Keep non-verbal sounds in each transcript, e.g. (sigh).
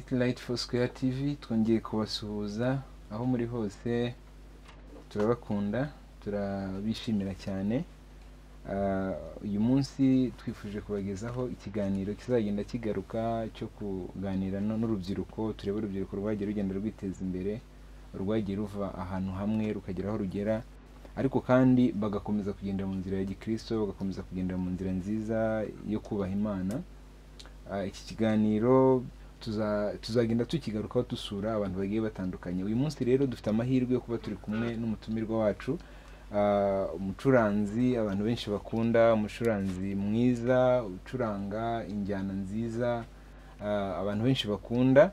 City Light for Square TV twongeye kubasuhuza aho muri hose turabakunda turabishimira cyane. Ah, uyu munsi twifuje kubagezaho ikiganiro kizagenda kigaruka cyo kuganira n'urubyiruko turebe urubyiruko rwagiye rugenda rwiteza imbere rwagiye ruva ahantu hamwe rukagera aho rugera. Ariko kandi bagakomeza kugendera mu nzira ya gikristo bagakomeza kugendera mu nzira nziza yo kubaha imana. Ah, iki kiganiro tuzagenda tukigarukaho dusura abantu bagiye batandukanye. Uyu munsi rero dufite amahirwe yo kuba turi kumwe n'umutumirwa wacu Ah, umucuranzi abantu benshi bakunda umucuranzi mwiza ucuranga injyana nziza ah, abantu benshi bakunda.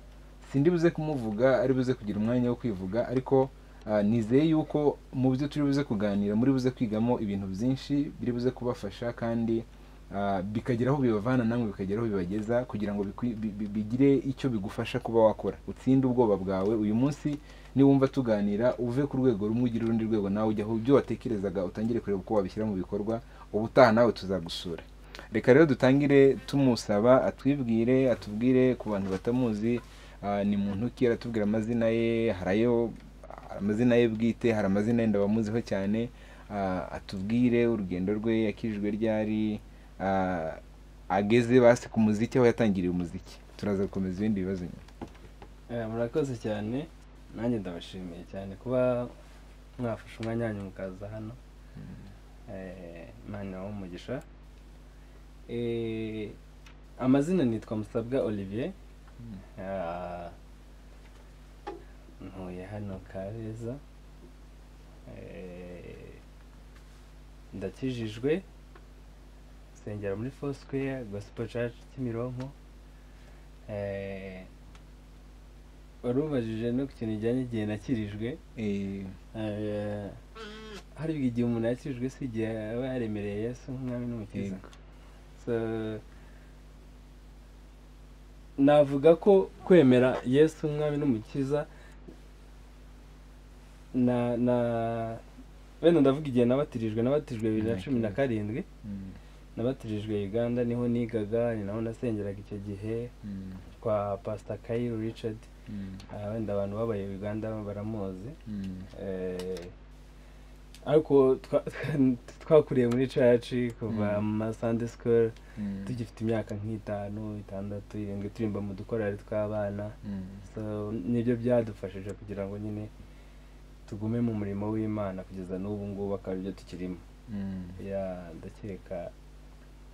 Sindi buze kumuvuga ari buze kugira umwanya wo kwivuga ariko ah, nizeye yuko mu byo turi buze kuganira muri buze kwigamo ibintu byinshi biri buze kubafasha kandi bikagira aho bibavana namwe bikagera aho bibageza kugira ngo bigire icyo bigufasha kuba wakora. Utsinde ubwoba bwawe uyu munsi niwumva tuganira uve ku rwego rumwe ugire urundi rwego nawe ujyaho. Ibyo watekerezaga utangire kureba uko wabishyira mu bikorwa ubutaha nawe tuzagusura. Reka rero dutangire tumusaba atwibwire atubwire ku bantu batamuzi. Ah, ni muntu ki aratubwira amazina ye? Hari ayo hari amazina ye bwite hari amazina yenda bamuziho cyane. Ah, atubwire urugendo rwe yakijijwe ryari? ah, ageze basi ku muziki aho yatangiriye umuziki. Turaza gukomeza ibindi bibazo nyuma. Eh, murakoze cyane. Nanjye ndabashimiye cyane kuba mwafashe umwanya wanyu mukaza hano. Eh, imana w'umugisha Eh, amazina nitwa musabwa olivier. Ah, ntuye hano kabeza. Eh, ndakijijwe. Nsengera muri foursquare gospel church kimironko. Eh, wari ubajije no ku kintu kijyanye igihe nakirijwe? Eh, Eh, hari igihe umuntu yakirijwe si igihe aba yaremereye yesu nk'umwami n'umukiza navuga ko kwemera yesu umwami n'umukiza na na wenda ndavuga igihe nabatirijwe nabatirijwe bibiri na cumi na karindwi. Mm, nabatirijwe uganda ni ho nigaga ni naho nasengeraga icyo gihe mm, kwa pastor kayiro richard. Mm, Ah, wenda abantu babaye uganda baramuzi. Mm, Eh, ariko twa- (laughs) twakuriye muri church kuva mu ma sunday school mm, tugifite imyaka nk'itanu itandatu irindwi turimba mu dukorari tw'abana. So ni byo byadufashije kugira ngo nyine tugume mu murimo w'imana kugeza n'ubu ngubu akaba ari byo tukirimo. Ya ndakeka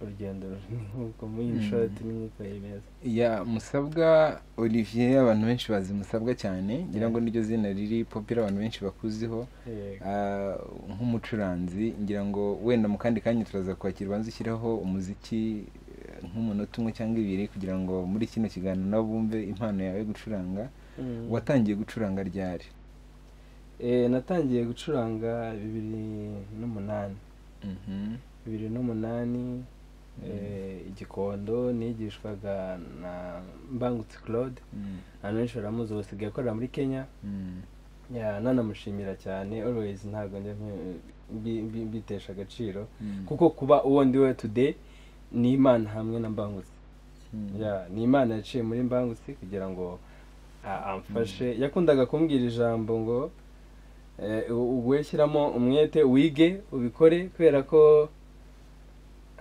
urugendo ruri nk'uko muri iyi shoti n'imyuka yemeza ya musabwa olivier abantu benshi bazi musabwa cyane. Ngira ngo niryo zina riri popira abantu benshi bakuziho. Ah, nk'umucuranzi ngira ngo wenda mu kandi kanya turaza kwakira ubanza ushyireho umuziki eh, nk'umunota umwe cyangwa ibiri kugira ngo muri kino kiganiro nabo bumve impano yawe gucuranga. Mm. watangiye gucuranga ryari? Eh, natangiye gucuranga bibiri n'umunani. Mhm, bibiri n'umunani igikondo nigishwaga na mbangutse claude mm, abantu benshi baramuzi ubu asigaye akorera muri kenya. Mm, nanamushimira cyane always ntabwo mbitesha agaciro. Mm, kuko kuba uwo ndi we today ni imana hamwe na mbangutse ya ni imana yaciye muri mbangutse kugira ngo amfashe. Yakundaga kumbwira ijambo ngo eh, u- we shyiramo umwete wige ubikore kubera ko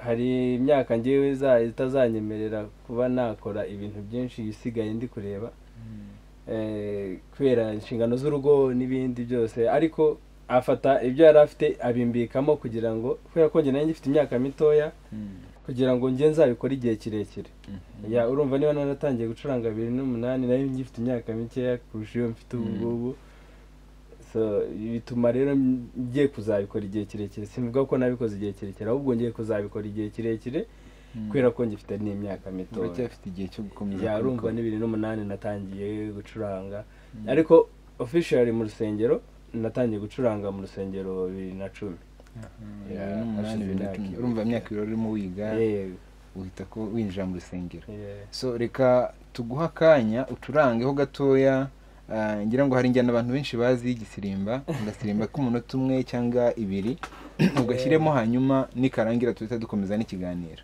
hari imyaka ngewe itazanyemerera kuba nakora ibintu byinshi isigaye ndi kureba. Mm, eh, kubera inshingano z'urugo n'ibindi byose. Ariko afata ibyo yari afite abimbikamo kugira ngo kubera ko njye nanjye ngifite imyaka mitoya mm, kugira ngo njye nzabikore igihe kirekire. Ya urumva niba naratangiye gucuranga bibiri n'umunani na yo ngifite imyaka mikeya kurusha iyo mfite ubu ngubu. Bituma rero ngiye kuzabikora igihe kirekire. Simvuga ko nabikoze igihe kirekire ahubwo ngiye kuzabikora igihe kirekire Mm. kubera ko ngifite n'imyaka mito. Uracyafite igihe cyo gukomeza yarumva ni bibiri n'umunani natangiye gucuranga. Mm. ariko officially mu rusengero natangiye gucuranga mu rusengero bibiri na cumi. Urumva imyaka ibiri urimo wiga uhita ko winjira mu rusengero. So reka tuguhe akanya ucurangeho gatoya ngira ngo hari injyana abantu benshi bazi y'igisirimba agasirimba k'umunota umwe cyangwa ibiri (clears throat) ugashyiremo hanyuma nikarangira tuhita dukomeza n'ikiganiro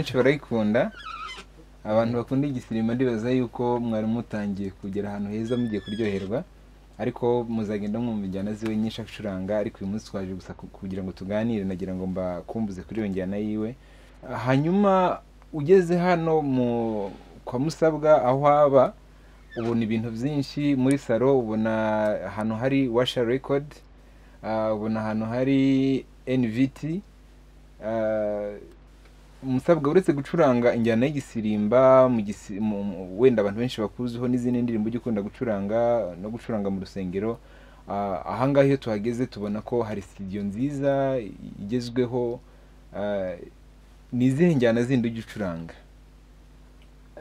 benshi barayikunda abantu bakunda igisirimba ndibaza yuko mwari mutangiye kugera ahantu heza mugiye kuryoherwa ariko muzagenda mwumva injyana ziwe nyinshi acuranga ariko uyu munsi twaje gusa ku- kugira ngo tuganire nagira ngo mbakumbuze kuri iyo njyana yiwe. Hanyuma ugeze hano mu kwa musabwa aho haba ubona ibintu byinshi muri salo ubona ahantu hari washa record ah, ubona ahantu hari nvt ah, musabwa uretse gucuranga injyana y'igisirimba wenda abantu benshi bakuziho n'izindi ndirimbo ujya ukunda gucuranga no gucuranga mu rusengero ah, ahangaha iyo tuhageze tubona ko hari studio nziza igezweho ni izihe njyana zindi ujya ucuranga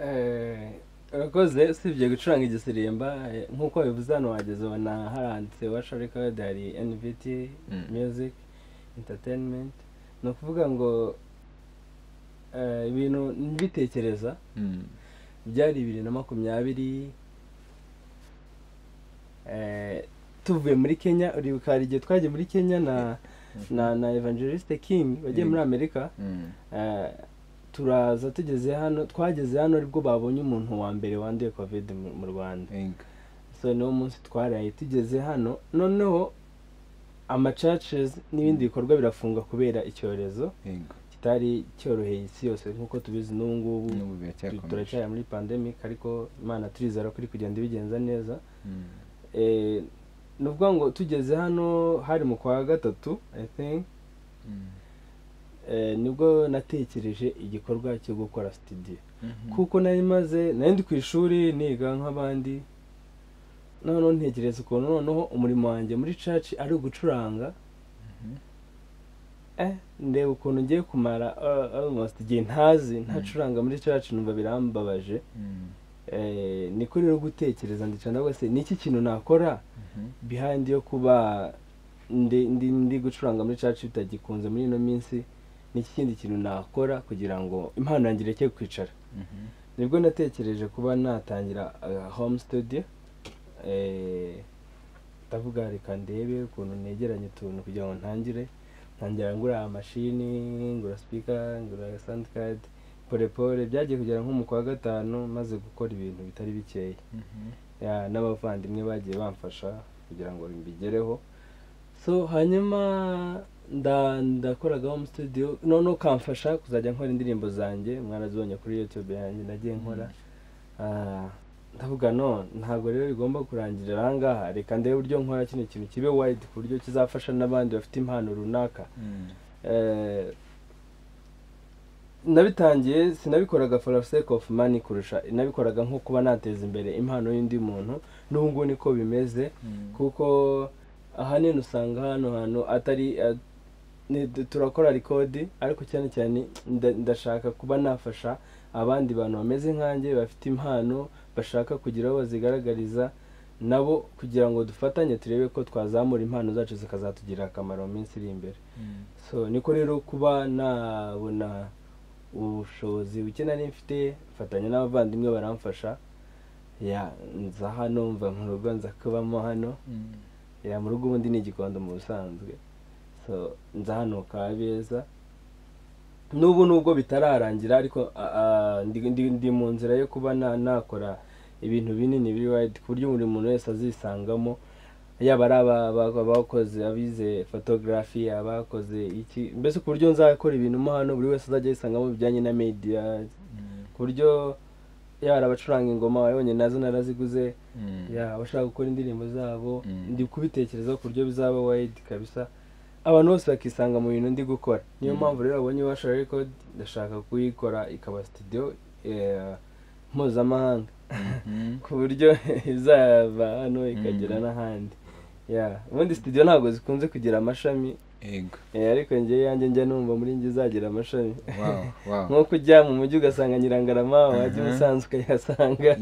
Eh, urakoze usibye gucuranga igisirimba nk'uko bivuze hano wageze ubona haranditse washa record hari nvt Mm. music entertainment ni ukuvuga ngo ibintu mbitekereza Mm. byari bibiri na makumyabiri eh, tuvuye muri kenya uribuka hari igihe twagiye muri kenya na na na evangeliste king wagiye muri amerika Mm. Eh, turaza tugeze hano twageze hano ari bwo babonye umuntu wa mbere wanduye covid mu- rwanda so niwo munsi twaraye tugeze hano noneho amacaces n'ibindi bikorwa birafunga kubera icyorezo. Kitari cyoroheye isi yose nk'uko tubizi n'ubu ngubu turacyari muri pandemic ariko imana turizera ko iri kugenda ibigenza neza Mm. Eh, ni ukuvuga ngo tugeze hano hari mu kwa gatatu i think Mm. eh, ni bwo natekereje igikorwa cyo gukora studio Mhm. kuko nari maze nari ndi ku ishuri niga nk'abandi noneho ntekereza ukuntu noneho umurimo wanjye muri church ari ugucuranga Mhm. Ndeba ukuntu ngiye kumara uh, almost igihe ntazi ntacuranga muri church numva birambabaje Mm. eh, niko rero gutekereza ndicara ndavuga se ni iki kintu nakora Mhm. behind yo kuba ndi, gucuranga muri church bitagikunze muri ino minsi ni kindi kintu nakora kugira ngo impano yanjye ireke kwicara Mhm. ni bwo natekereje kuba natangira uh, home studio eh, ndavuga reka ndebe ukuntu negeranya utuntu kugira ngo ntangire ntangira ngura amashini ngura speaker ngura sound card pole pole byagiye kugera nko mu kwa gatanu maze gukora ibintu bitari bikeya. Mhm. Ya, n'abavandimwe bagiye bamfasha kugira ngo mbigereho. So hanyuma nda ndakoraga home studio noneho kamfasha kuzajya nkora indirimbo zanjye mwarazibonye kuri youtube yanjye nagiye nkora. Ah, ndavuga no ntabwo rero bigomba kurangirira aha ngaha. Reka ndebe uburyo nkora kino kintu kibe wide ku buryo kizafasha n'abandi bafite impano runaka. Eh, nabitangiye sinabikoraga for sake of money kurusha nabikoraga nko kuba nateza imbere impano y'undi muntu. N'ubu ngubu niko bimeze. Kuko ahanini usanga hano hantu atari du- turakora rikodi ariko cyane cyane nda- ndashaka kuba nafasha abandi bantu bameze nkanjye bafite impano bashaka kugira aho bazigaragariza nabo kugira ngo dufatanye turebe ko twazamura impano zacu zikazatugirira akamaro mu minsi iri imbere. So niko rero kuba nabona ubushobozi buke nari mfite mfatanya n'abavandimwe baramfasha ya nza hano mva mu rugo nza kubamo hano. Ya mu rugo ubundi ni igikondo mu busanzwe. So nza hano kabeza n'ubu nubwo bitararangira ariko ndi, mu nzira yo kuba na, nakora ibintu binini biri wide ku buryo buri muntu wese azisangamo. Yaba ari aba- aba- abakoze abize photography abakoze iki mbese ku buryo nzakora ibintu mo hano buri wese azajya yisangamo bijyanye na media. Ku buryo yaba ari abacuranga ingoma wabonye na zo naraziguze ya abashaka gukora indirimbo zabo Mm. ndi kubitekerezaho ku buryo bizaba wide kabisa. Abantu bose bakisanga mu bintu ndi gukora. Niyo Mm. mpamvu rero abonye Washa record ndashaka kuyikora ikaba studio eh, mpuzamahanga. (laughs) Ku buryo (laughs) izava hano ikagera Mm. n'ahandi. Ubundi studio ntabwo zikunze kugira amashami. Ariko njye yanjye njya numva muri njye izagira amashami. (laughs) Nk'uko ujya mu mujyi ugasanga nyirangarama wajya umusanzu ukayahasanga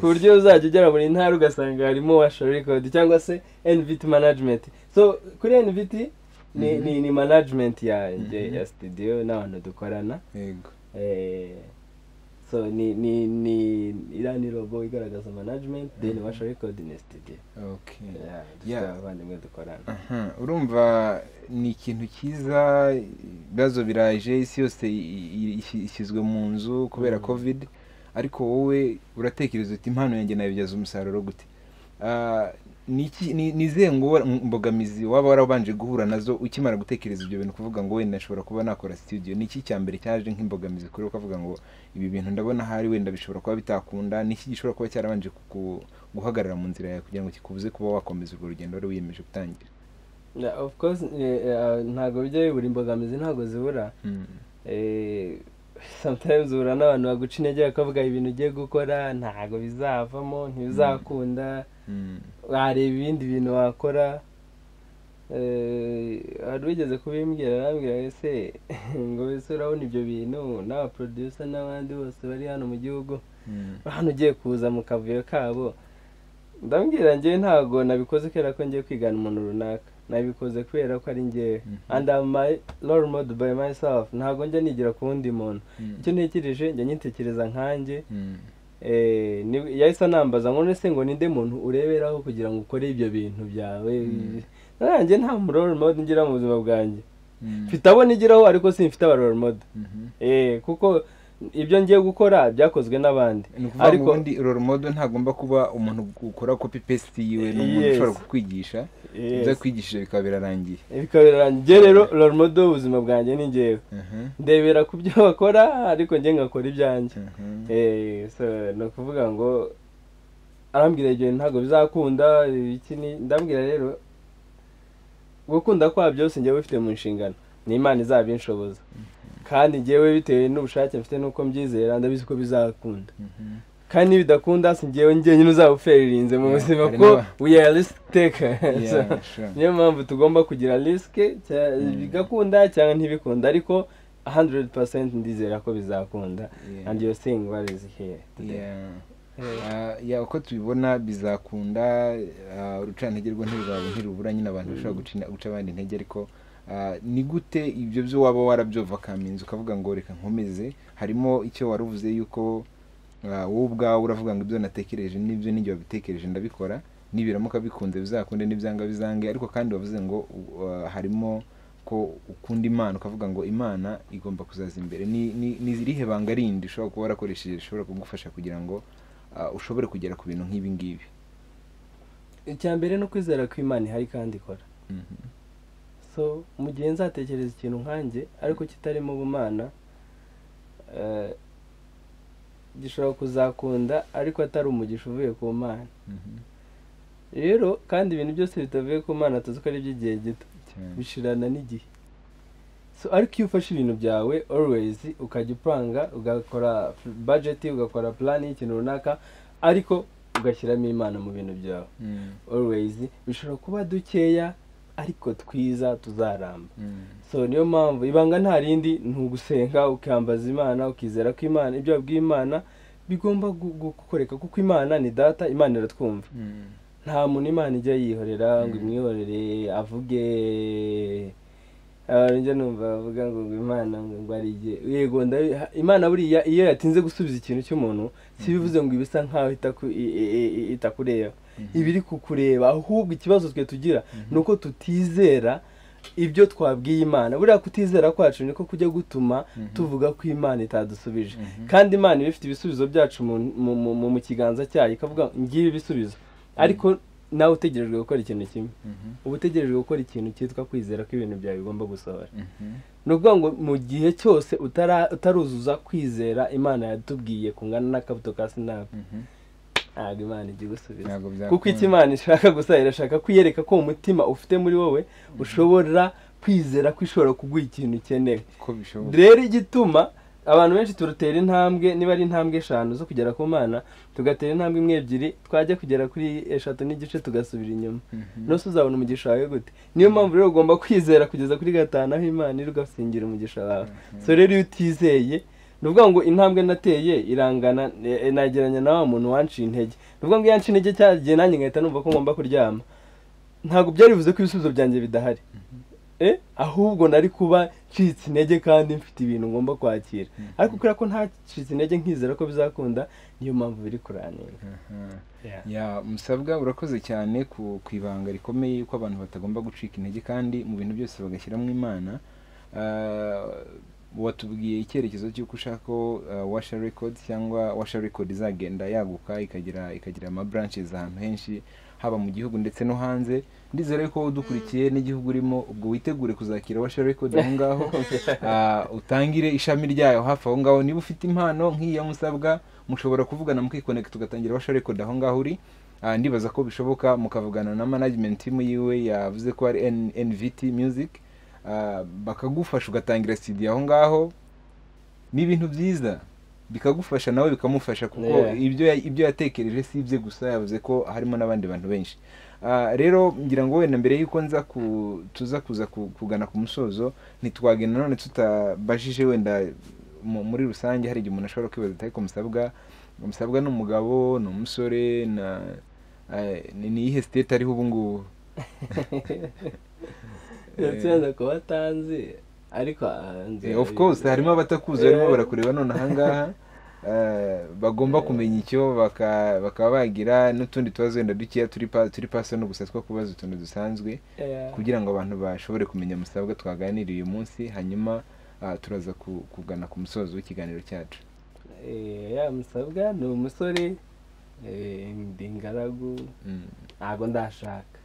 ku buryo uzajya ugera buri ntara ugasanga harimo washa record cyangwa se nvt management. So kuri nvt ni, Mhm. Mhm. ya studio n'abantu dukorana. Eh, so ni ni ni iriya ni robo igaragaza management then Mhm. washa record ni studio. Okay. Yeah, abavandimwe dukorana urumva ni ikintu cyiza ibibazo biraje isi yose ishyizwe mu nzu kubera Mm. covid ariko wowe uratekereza uti impano yanjye nayibyaza umusaruro gute? Ah, ni izihe mbogamizi waba warabanje guhura na zo ukimara gutekereza ibyo bintu kuvuga ngo wenda nshobora kuba nakora studio ni iki cya mbere cyaje nk'imbogamizi kuri ukavuga ngo ibi bintu ndabona ahari wenda bishobora kuba bitakunda ni iki gishobora kuba cyarabanje guhagarara mu nzira yawe kugira ngo kikubuze kuba wakomeza urwo rugendo wari wiyemeje gutangira Yeah, of course eh, eh, ntabwo bijya bibura imbogamizi ntabwo zibura Mm. eh, (laughs) sometimes uhura n'abantu baguca intege bakavuga ibintu ugiye gukora ntabwo bizavamo ntibizakunda. Mm. wareba ibindi bintu wakora Eh, hari wigeze kubimbwira arambwira ese (laughs) ngo ese urabona ibyo bintu? N'abaproducer n'abandi bose bari hano mu gihugu Mm. hano ugiye kuza mu kavuyo kabo. Ndambwira njyewe ntabwo nabikoze kubera ko ngiye kwigana umuntu runaka. Nabikoze kubera ko ari njyewe Mhm. and I'm my role model by myself. Ntabwo njya nigira ku wundi muntu. Mm. icyo ntekereje njya nyitekereza nkanjye. Mm. eh, yahise anambaza ngo none se ngo ninde muntu ureberaho kugira ngo ukore ibyo bintu byawe? Nanjye nta role model ngira mu buzima bwanjye. Mfite abo nigiraho ariko simfite aba role model. Mhm. eh, kuko ibyo ngiye gukora byakozwe n'abandi. Ni ukuvuga ngo ubundi model ntagomba kuba umuntu ukora copy paste yiwe ni umuntu ushobora kukwigisha. Ibyo akwigishije bikaba birarangiye. Bikaba birarangiye. Rero role model w'ubuzima bwanjye ni njyewe. Mhm. ndebera ku byo bakora ariko njye ngakora ibyanjye. Mhm. Eh, ni ukuvuga ngo arambwira bintu ntabwo bizakunda ndambwira rero gukunda kwa byose njyewe bifite mu nshingano. Ni imana izabinshoboza. Kandi njyewe bitewe n'ubushake mfite n'uko mbyizera ndabizi ko bizakunda. Mhm. kandi nibidakunda si njyewe njyenyine uzabuferirinze mu Yeah, buzima ko we are risk taker niyo mpamvu tugomba kugira risike Mm. bigakunda cyangwa ntibikunda ariko 100% ndizera ko bizakunda. And you're seeing what is here today. Ya uko tubibona bizakunda ah, urucantege rwo ntirwaba ntirubura nyine abantu bashobora guca abandi intege ariko ni gute ibyo byo waba warabyova kaminzi ukavuga ngo reka nkomeze? Harimo icyo wari uvuze yuko ah, wowe ubwawe uravuga ngo ibyo natekereje n'ibyo n'ibyo wabitekereje ndabikora nibiramuka bikunze bizakunde n'ibyanga bizange ariko kandi wavuze ngo uh, harimo ko ukunda imana ukavuga ngo imana igomba kuzaza imbere. Ni irihe banga rindi ushobora kuba warakoresheje rishobora kugufasha kugira ngo ushobore kugera ku bintu nk'ibi ngibi? Icya mbere ni ukwizera ko imana ihari kandi ikora. Mhm. So mu gihe nzatekereza ikintu nkanjye ariko kitarimo ubumana eh, gishobora kuzakunda ariko atari umugisha uvuye ku mana. Mhm. rero kandi ibintu byose bitavuye ku mana tuzi ko ari iby'igihe gito. Bishirana n'igihe. So ariko iyo ufashe ibintu byawe always ukajya upanga ugakora budget ugakora plan y'ikintu runaka ariko ugashyiramo imana mu bintu byawe. Mm. always. Bishobora kuba dukeya ariko twiza tuzaramba Mm. so niyo mpamvu ibanga nta rindi ni ugusenga ukambaza imana ukizera ko imana ibyo wabwiye imana bigomba gu- gu- gukoreka kuko imana ni data imana iratwumva Mm. nta muntu imana ijya yihorera ngo Mm. imwihorere avuge abantu njya numva bavuga ngo ngo imana ngo igihe yego imana buriya iyo yatinze gusubiza ikintu cy'umuntu si bivuze ngo ibisa nkaho itakureba Mhm. iba iri kukureba ahubwo ikibazo twe tugira Mhm. ni uko tutizera ibyo twabwiye imana. Buriya kutizera kwacu niko kujya gutuma Mhm. tuvuga ko imana itadusubije. Kandi imana iba ifite ibisubizo byacu mu, kiganza cyayo ikavuga ngibi ibisubizo. Ariko nawe utegerejwe gukora ikintu kimwe. Uba utegerejwe gukora ikintu cyitwa kwizera ko ibintu byawe bigomba gusohora ni ukuvuga ngo mu gihe cyose utaruzuza kwizera imana yatubwiye kungana n'akabuto ka sinapu. Ntabwo imana ijya igusubiza. Kuko icyo imana ishaka gusa irashaka kwiyereka ko umutima ufite muri wowe ushobora kwizera ko ishobora kuguha ikintu ukeneye. Rero igituma abantu benshi turutera intambwe niba ari intambwe eshanu zo kugera ku mana tugatera intambwe imwe ebyiri twajya kugera kuri eshatu n'igice tugasubira inyuma. Mhm. nose uzabona umugisha wawe gute? Niyo mpamvu rero ugomba kwizera kugeza kuri gatanu aho imana iri ugasingira umugisha wawe. Mhm. so rero iyo utizeye ni ukuvuga ngo intambwe nateye irangana eh, nageranya na wa muntu wanciye intege. Ni ukuvuga ngo iyo yanciye intege cya gihe nanjye ngahita numva ko ngomba kuryama. Ntabwo byari bivuze ko ibisubizo byanjye bidahari. Eh? Ahubwo nari kuba ncitse intege kandi mfite ibintu ngomba kwakira. Mhm. ariko kubera ko ntacitse intege nkizera ko bizakunda niyo mpamvu biri kuranira Mhm. ya musabwa urakoze cyane ku ibanga rikomeye ko abantu batagomba gucika intege kandi mu bintu byose bagashyiramo imana. Ah, watubwiye icyerekezo cy'uko ushaka ko ah, washa records cyangwa washa record izagenda yaguka ikagira ikagira ama branches ahantu henshi haba mu gihugu ndetse no hanze. Ndizera ko udukurikiye n'igihugu urimo ubwo witegure kuzakira washa record aho (laughs) ngaho Ah, utangire ishami ryayo hafi aho ngaho. Niba ufite impano nk'iya musabwa mushobora kuvugana mukikoneka tugatangira washa record aho ngaho uri. Ah, ndibaza ko bishoboka mukavugana na management team yiwe yavuze ko ari NVT Music. Bakagufasha ugatangira studio aho ngaho ni ibintu byiza. Bikagufasha nawe bikamufasha kuko ibyo ya- ibyo yatekereje si ibye gusa yavuze ko harimo n'abandi bantu benshi. Ah, rero ngira ngo wenda mbere y'uko nza tuza kuza ku- kugana ku musozo ntitwagenda none tutabajije wenda mu- muri rusange hari igihe umuntu ashobora kwibaza ariko musabwa musabwa ni umugabo ni umusore na eh, ni iyihe state ariho ubu ngubu (laughs) yatsinze kuba atanzi ariko hanze Eh, of course harimo abatakuzi barimo barakureba none ahangaha (laughs) eh, bagomba kumenya icyo baka- bakaba bagira n'utundi tubazo wenda dukeya turi pa- turi pasono gusa two kubaza utuntu dusanzwe kugira ngo abantu bashobore kumenya musabwa twaganiriye uyu munsi hanyuma ah, turaza ku- kugana ku musozo w'ikiganiro cyacu. Eh, ya musabwa ni umusore. Eh, ndi ingaragu Mm, ntabwo ndashaka.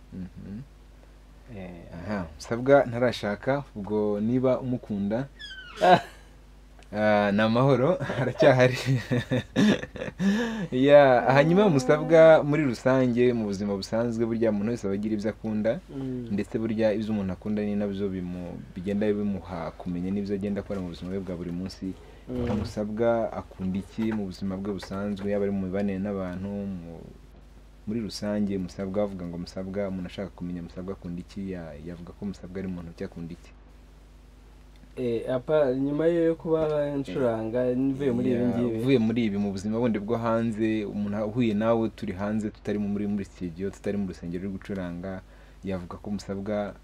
Eh, aha musabwa ntarashaka ubwo niba umukunda (laughs) ah, ni amahoro (laughs) aracyahari (laughs) ya hanyuma musabwa muri rusange mu buzima busanzwe burya umuntu wese aba agira ibyo akunda mm, ndetse burya ibyo umuntu akunda ni na byo bigenda bimuha kumenya n'ibyo agenda akora mu buzima bwe bwa buri munsi. Mm. musabwa akunda iki mu buzima bwe busanzwe yaba ari mu mibanire n'abantu muri rusange musabwa avuga ngo musabwa umuntu ashaka kumenya musabwa akunda iki ya- yavuga ko musabwa ari umuntu ki akunda iki. Eh, nyuma yo kuba ncuranga mvuye muri ibi ngibi. uvuye muri ibi mu buzima bundi bwo hanze umuntu uhuye nawe turi hanze tutari muri muri studio tutari mu rusengero uri gucuranga yavuga ko musabwa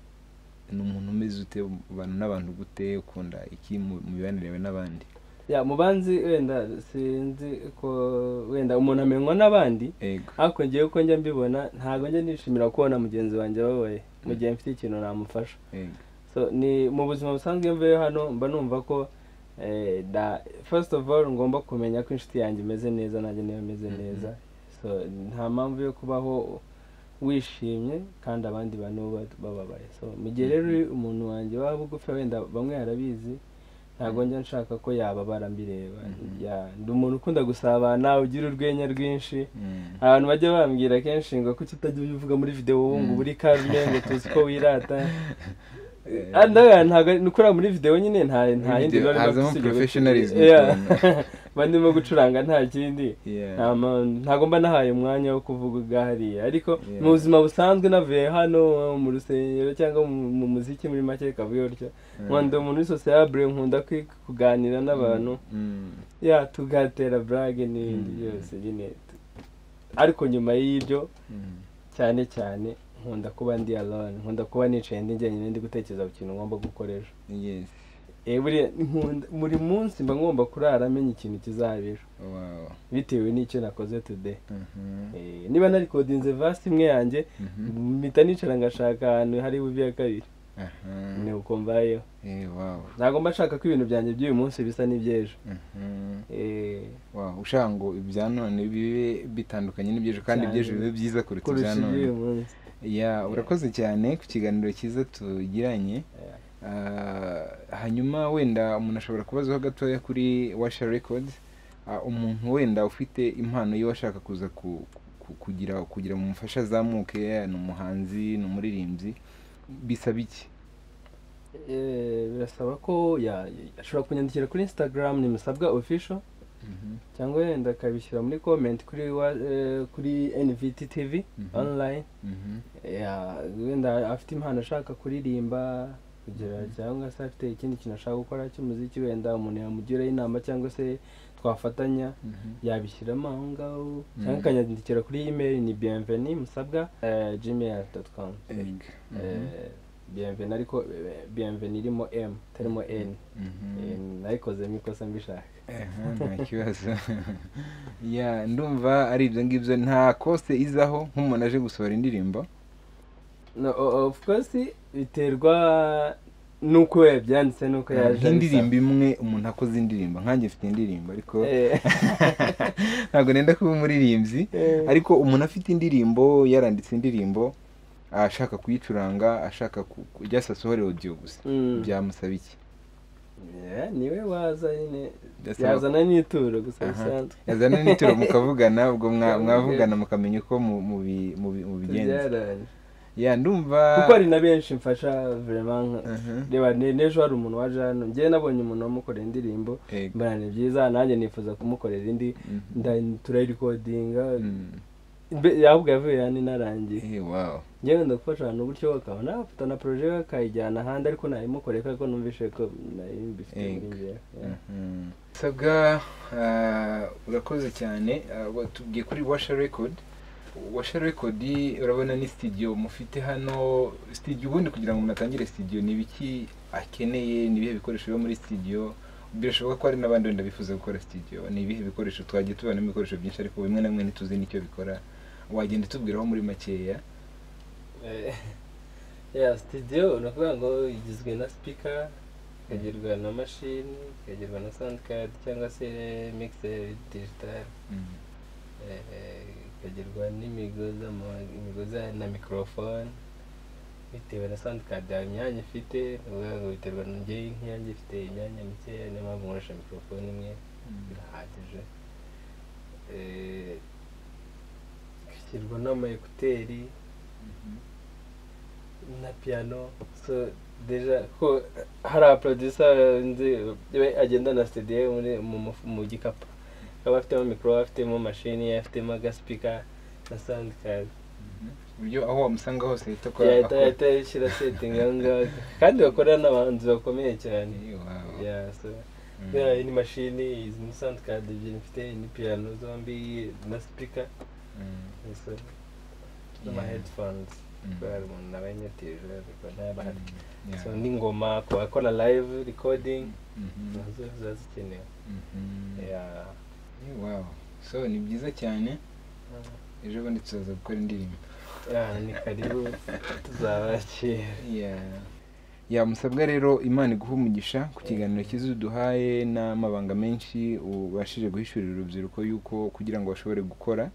ni umuntu umeze ute ubana n'abantu gute ukunda iki mu mu mibanire yawe n'abandi. Ya mubanzi wenda sinzi ko wenda umuntu amenywa n'abandi. Ariko ngewe uko njya mbibona ntabwo njya nishimira kubona mugenzi wanjye ababaye. Mu gihe mfite ikintu namufasha. Ni mu buzima busanzwe mvuye hano mba numva ko eh, da first of all ngomba kumenya ko inshuti yanjye imeze neza nanjye niyo imeze Mhm. neza. So nta mpamvu yo kubaho wishimye kandi abandi bantu ba- bababaye. So mu gihe rero uri umuntu wanjye waba bugufi wenda bamwe yarabizi ntabwo njya nshaka ko yababara mbireba Mhm. Ya, ndi umuntu ukunda gusabana ugira urwenya rwinshi Mm. abantu bajya bambwira kenshi ngo kuki utajya ubivuga muri videwo ngo Mm. uri karume ngo tuzi ko wirata (laughs) ntabwo ni ukora muri videwo nyine nta yindi usibye professionalism (laughs) gucuranga. Nta kindi ntabwo mba nahaye umwanya wo kuvuga hariya ariko mu buzima busanzwe navuye hano mu rusengero cyangwa mu mu muziki muri make kavuye gutyo Mm. nkunda umuntu uri sociable nkunda kuganira n'abantu Mm. ya tugatera burage n'ibindi Mm. byose nyine ariko nyuma y'ibyo Mm. cyane cyane nkunda kuba ndi alone. Nkunda kuba nicaye ndi njyenyine ndi gutekereza ku kintu ngomba gukoresha Yes. Eh, buri munsi mba ngomba kurara amenya ikintu kizaba ejo bitewe n'icyo nakoze today. Mhm. Eh, niba narikodinze vasi imwe yanjye Mhm. mpita nicara ngashaka ahantu hari bubi ya kabiri. Ni uko mbayeho Eh, ntabwo mba nshaka ko ibintu byanjye by'uyu munsi bisa n'iby'ejo. Mhm. Eh, ushaka ngo ibya none bibe bitandukanye n'iby'ejo kandi iby'ejo bibe byiza kuruta ibya none. Urakoze cyane ku kiganiro cyiza tugiranye. Ah, hanyuma wenda umuntu ashobora kubazaho gatoya kuri washa records Ah, umuntu wenda ufite impano ye washaka kuza ku, ku, kugira kugira mu mufasha azamuke ni umuhanzi ni umuririmbyi bisaba iki? Eh, birasaba ko ya- ashobora kunyandikira kuri instagram ni musabwa official. Cyangwa wenda akabishyira muri comment kuri online Mhm. Ya, wenda afite impano ashaka kuririmba kugira Mhm. cyangwa se afite ikindi kintu ashaka gukora cy'umuziki wenda umuntu yamugiraho inama cyangwa se twafatanya Mhm. yabishyiramo aho ngaho Mhm. cyangwa akanyandikira kuri email ni bienveni musabwa eh, gmail dot com Egg. Mhm. Eh, bienveni ariko eh, bienveni irimo m itarimo n. Eh, nayikozemo ikosa mbishaka nta kibazo. (laughs) Ya ndumva ari ibyo ngibyo. Nta kose izaho nk'umuntu aje gusohora indirimbo. No, o- of course biterwa n'uko yabyanditse n'uko yaje nk'indirimbo imwe umuntu akoze indirimbo. Nkanjye mfite indirimbo ariko Eh. (laughs) ntabwo nenda kuba umuririmbyi. Eh. ariko umuntu afite indirimbo yaranditse indirimbo ashaka kuyicuranga ashaka kujya asohora audio gusa. Mm. byamusaba iki? Ni we waza nyine. Yazana n'ituro gusa bisanzwe. Yazana n'ituro mukavugana ubwo mwavugana mukamenya uko mu- mubi- mubi- mubigenza ndumva kuko hari na benshi mfasha reba ne- n'ejo hari umuntu waje hano. Njyewe nabonye umuntu wamukorera indirimbo. Mbona ni byiza nanjye nifuza kumukorera indi. Mhm. turayirikodinga Mm. Ahubwo yavuye hano inarangiye. Wenda gufasha abantu gutyo bakaba nafata na projet we akayijyana ahandi ariko nayimukoreye kubera ko numvishe ko Yeah. Mhm. sabwa urakoze cyane. Wa- tubwiye kuri washa record. Washa record urabona ni studio mufite hano. Studio ubundi kugira ngo umuntu atangire studio ni ibiki akeneye? Ni ibihe bikoresho biba muri studio? Birashoboka ko hari n'abandi wenda bifuza gukora studio. Ni ibihe bikoresho twagiye tubonamo ibikoresho byinshi ariko bimwe na bimwe ntituzi n'icyo bikora. Wagenda utubwiraho muri makeya. Eh, (laughs) ya studio ni ukuvuga ngo igizwe na speaker ikagirwa na mashini ikagirwa na card cyangwa se Mm. eh, ikagirwa n'imigozi na microphone bitewe na card yawe imyanya ifite ni ukuvuga ngo biterwa na njyewe nk'iyanjye ifite imyanya mikeya niyo mpamvu nkoresha microphone imwe birahagije ikashyirwa n'ama ekuteri na piano so deja ko hari we agenda na studio muri mu, gikapu. Akaba afitemo mikoro afitemo mashini afitemo agasipika na sound card. Uburyo aho wamusanga hose yahita akora- yahita yishyira setting aho ngaho. Kandi bakorera n'abahanzi bakomeye cyane. Mm. ni mashini izi ni sound card ebyiri mfite ni piano zombi na speaker. Mm. so n'ama Yeah. Kubera umuntu nawe nyatije so n'ingoma ku bakora live recording na zo ziba zikenewe wow. So ni byiza cyane ejo bundi tuzaza gukora indirimbo ni karibu tuzabakira Yeah. ya musabwa rero imana iguha umugisha ku kiganiro cyiza uduhaye n'amabanga menshi ubashije guhishurira urubyiruko yuko kugira ngo bashobore gukora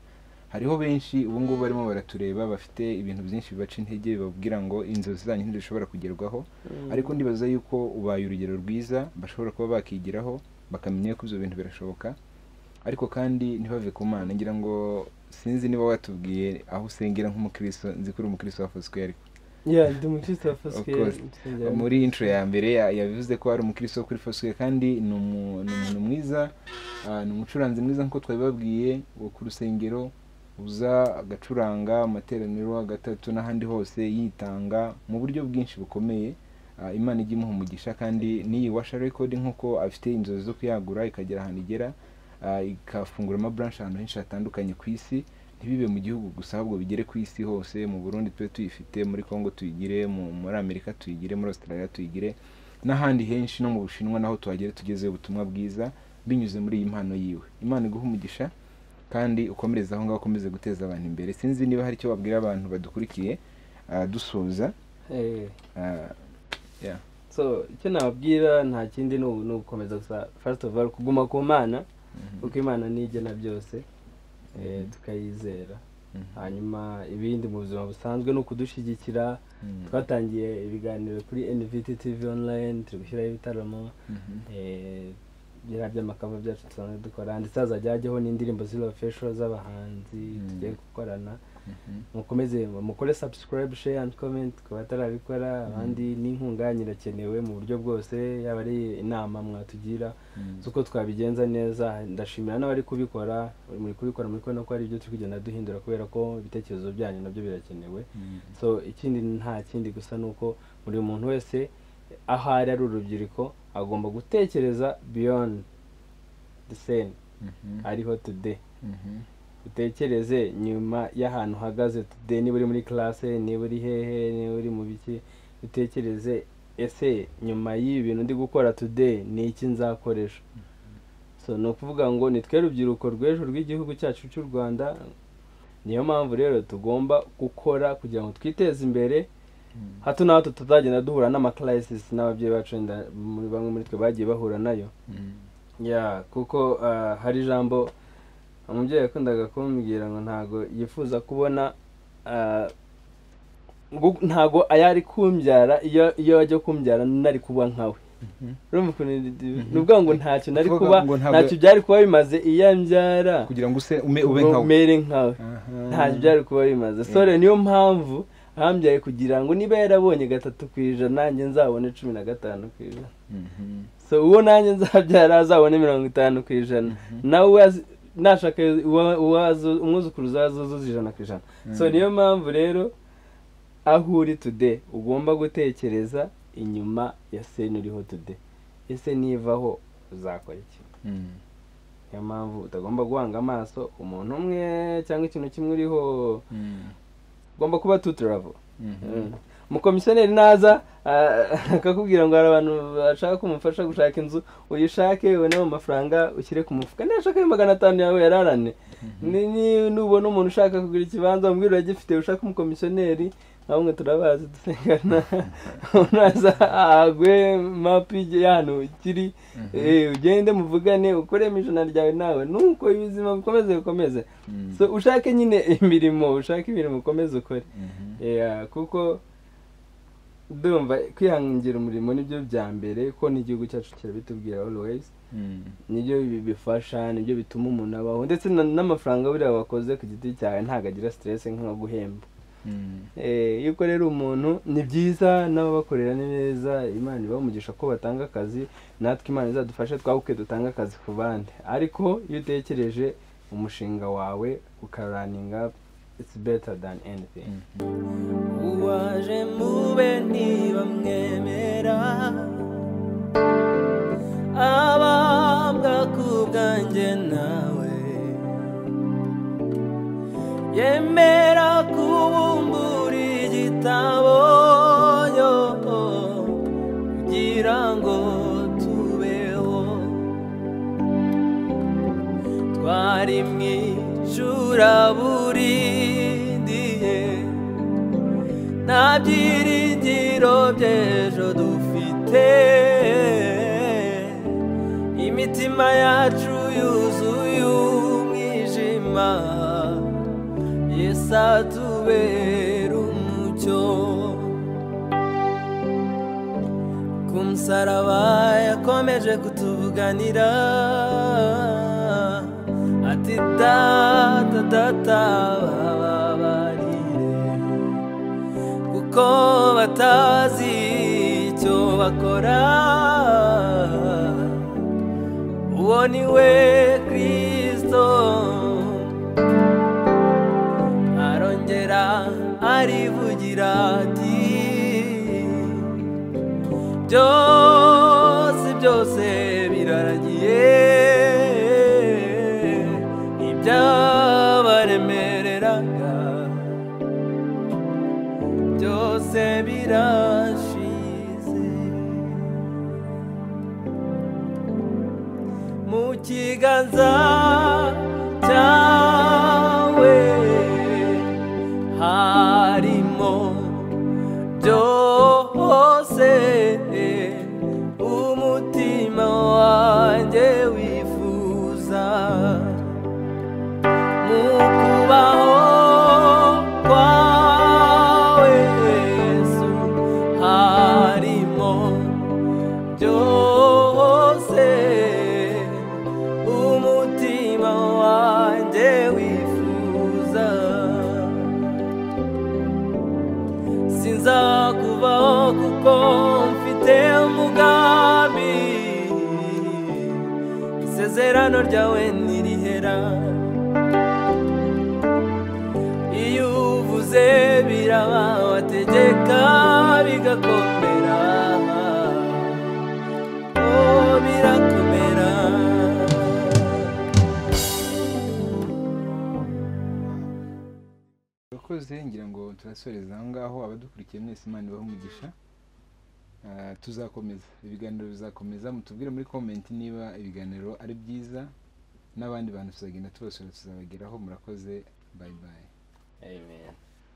hariho benshi ubu ngubu barimo baratureba bafite ibintu byinshi bibaca intege bibabwira ngo inzozi zanyu ntizishobora kugerwaho. Ariko ndibaza yuko ubaye urugero rwiza bashobora kuba bakigiraho bakamenya ko ibyo bintu birashoboka. Ariko kandi ntibave ku mana ngira ngo sinzi niba watubwiye aho usengera nk'umukristo nzi ko uri umukristo wa fosquare ariko. Muri intro ya mbere ya- yabivuze ko ari umukristo wo kuri fosquare kandi ni umuntu mwiza ah, ni umucuranzi mwiza nk'uko twabibabwiye wo ku rusengero uza agacuranga amateraniro agatatu n'ahandi hose yitanga mu buryo bwinshi bukomeye. Ah, imana ijya imuha umugisha kandi n'iyi washa record nk'uko afite inzozi zo kuyagura ikagera ahantu igera ah, ikafungura amaburanshi ahantu henshi hatandukanye ku isi. Ntibibe mu gihugu gusa ahubwo bigere ku isi hose mu burundi tube tuyifite muri congo tuyigire mu- muri amerika tuyigire muri australia tuyigire n'ahandi henshi no mu bushinwa naho tuhagere tugezeho ubutumwa bwiza binyuze muri iyi mpano yiwe. Imana iguha umugisha kandi ukomereze aho ngaho ukomeze guteza abantu imbere. Sinzi niba hari icyo wabwira abantu badukurikiye ah, dusoza Eh, ah, icyo nababwira nta kindi ni ugu- ni ugukomeza gusa. First of all kuguma ku mana Mhm. kuko imana niyo igena byose eh, Mhm. tukayizera. Mhm. hanyuma ibindi mu buzima busanzwe ni ukudushyigikira. Twatangiye ibiganiro kuri NVT TV online turi gushyiraho ibitaramo. Eh, biriya by'amakava byacu dusanzwe dukora. Ndetse hazajya hajyaho n'indirimbo official z'abahanzi Mm. tugiye gukorana. Mhm. mukomeze mukore subscribe share and comment ku batarabikora. Abandi n'inkunga yanyu irakenewe mu buryo bwose yaba ari inama mwatugira. Mhm. z'uko twabigenza neza. Ndashimira n'abari kubikora. Muri kubikora muri kubona ko hari ibyo turi kugenda duhindura kubera ko ibitekerezo byanyu na byo birakenewe. So ikindi nta kindi gusa ni uko buri muntu wese aho ari urubyiruko agomba gutekereza beyond the scene Mhm. ariho today Mhm. utekereze nyuma y'ahantu uhagaze today niba uri muri classe niba uri hehe niba uri mu biki utekereze ese nyuma y'ibi bintu ndi gukora today ni iki nzakoresha so ni ukuvuga ngo ni twe rubyiruko rw'ejo rw'igihugu cyacu cy'u rwanda niyo mpamvu rero tugomba gukora kugira ngo twiteze imbere. Hato na hato tutagenda duhura n'amacrisis n'ababyeyi bacu bamwe muri twe bagiye bahura na yo. Mhm. ya kuko ah, hari ijambo umubyeyi yakundaga kumbwira ngo ntago yifuza kubona ngo ntago ayari kumbyara iyo ajya kumbyara nari kuba nkawe. Ni ukuvuga ngo ntacyo nari kuba ntacyo byari kuba bimaze iyo ambyara kugira ngo use ume ube ngo nkawe. ntacyo byari kuba bimaze. So rero niyo mpamvu ahambyaye kugira ngo niba yarabonye gatatu ku ijana nanjye nzabone cumi na gatanu ku ijana Mhm. so uwo nanjye nzabyara azabone mirongo itanu ku ijana Mhm. nawe nashaka umwuzukuru uzazuzuza ijana ku ijana so Mhm. niyo mpamvu rero aho uri today ugomba gutekereza inyuma ya seni uriho today ese nivaho uzakora iki niyo mpamvu utagomba guhanga amaso umuntu umwe cyangwa ikintu kimwe uriho. Ugomba kuba tuturavo Mhm. umukomisiyoneri naza akakubwira ngo hari abantu bashaka ko umufasha gushaka inzu uyishake ubonemo amafaranga ushyire ku mufuka. Nashaka ayo magana atanu yawe yararane. Ni- nubona umuntu ushaka kugura ikibanza umubwira uragifite ushaka umukomisiyoneri bamwe turabazi dusengana (laughs) naza agwe mapu y'ahantu kiri Mhm. eh, ugende muvugane ukoremo ijana ryawe nawe nuko ubuzima bukomeze bukomeze ushake nyine imirimo ushake imirimo ukomeze ukore kuko ndumva kwihangira umurimo ni byo bya mbere ko n'igihugu cyacu kirabitubwira always ni byo bi- bifasha ni byo bituma umuntu abaho ndetse na- n'amafaranga buriya wakoze ku giti cyawe ntabwo agira stress nko guhemba iyo ukorera umuntu ni byiza n'ababakorera ni neza imana ibamugisha ko batanga akazi natwe imana izadufashe twabuke dutanga akazi ku bandi. Ariko iyo utekereje umushinga wawe ukaraninga it's better than anything. Mhm. uwaje mube ntibamwemera. Abambwa ku bwanjye nawe. Yemera twari mu icuraburindiye nta byiringiro by'ejo dufite imitima yacu yuzuye umwijima yesu atubera umucyo ku musaraba yakomeje kutuvuganira ati data data bababarire kuko batazi icyo bakora uwo ni we kristo arongera arivugira ati byose tuzakomeza. Ibiganiro bizakomeza mutubwire muri komenti niba ibiganiro ari byiza n'abandi bantu tuzagenda tubasura tuzabageraho. Murakoze. Bayi bayi